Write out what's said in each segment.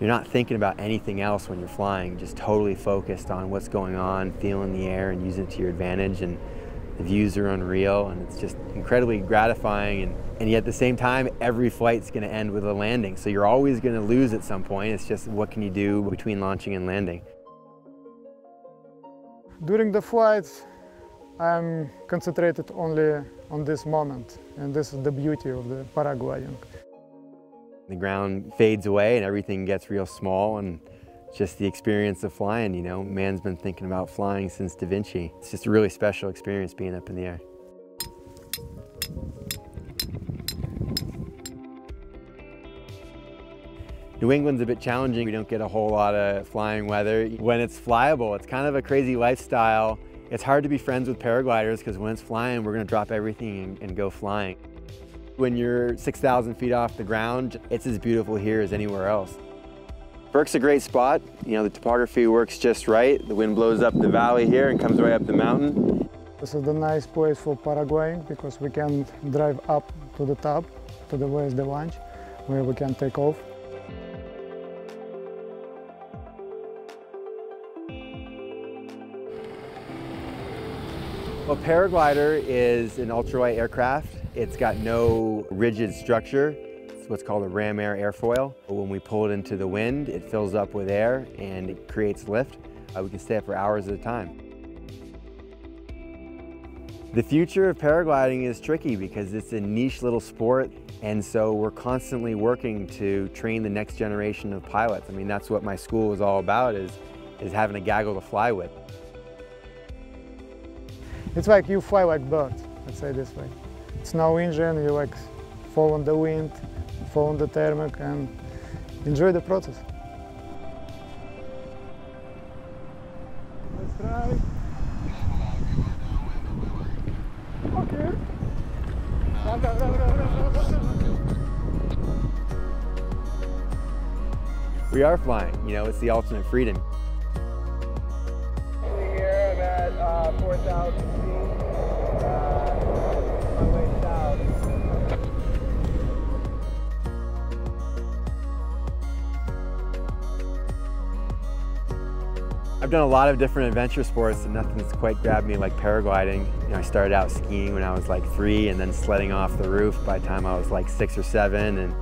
You're not thinking about anything else when you're flying, just totally focused on what's going on, feeling the air and using it to your advantage. And the views are unreal and it's just incredibly gratifying. And, and yet at the same time, every flight's gonna end with a landing. So you're always gonna lose at some point. It's just what can you do between launching and landing. During the flights, I'm concentrated only on this moment, and this is the beauty of the paragliding. The ground fades away and everything gets real small and just the experience of flying, you know. Man's been thinking about flying since Da Vinci. It's just a really special experience being up in the air. New England's a bit challenging. We don't get a whole lot of flying weather. When it's flyable, it's kind of a crazy lifestyle. It's hard to be friends with paragliders because when it's flying, we're gonna drop everything and, and go flying. When you're 6,000 feet off the ground, it's as beautiful here as anywhere else. Burke's a great spot. You know, the topography works just right. The wind blows up the valley here and comes right up the mountain. This is the nice place for paragliding because we can drive up to the top, to the where's the launch, where we can take off. A paraglider is an ultralight aircraft. It's got no rigid structure. It's what's called a ram air airfoil. When we pull it into the wind, it fills up with air and it creates lift. Uh, we can stay up for hours at a time. The future of paragliding is tricky because it's a niche little sport and so we're constantly working to train the next generation of pilots. I mean, that's what my school is all about is, is having a gaggle to fly with. It's like you fly like birds, let's say this way. It's no engine, you like follow the wind, follow the thermic and enjoy the process. Let's try. Okay. We are flying, you know, it's the ultimate freedom. Here I'm at uh, 4,000 feet. I've done a lot of different adventure sports and nothing's quite grabbed me like paragliding. You know, I started out skiing when I was like three and then sledding off the roof by the time I was like six or seven and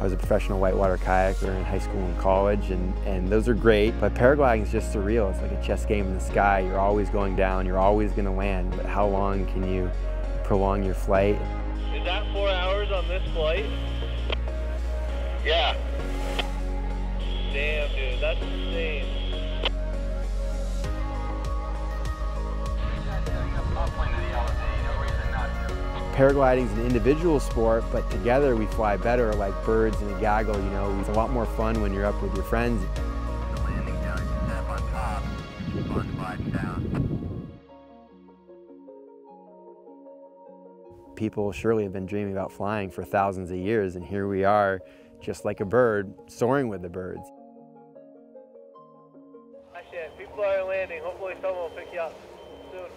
I was a professional whitewater kayaker in high school and college and, and those are great, but paragliding is just surreal. It's like a chess game in the sky. You're always going down, you're always gonna land, but how long can you prolong your flight? Is that four hours on this flight? Yeah. Paragliding is an individual sport, but together we fly better like birds in a gaggle, you know. It's a lot more fun when you're up with your friends. landing down, step on top, on sliding down. People surely have been dreaming about flying for thousands of years, and here we are, just like a bird, soaring with the birds. Shit, people are landing. Hopefully someone will pick you up soon.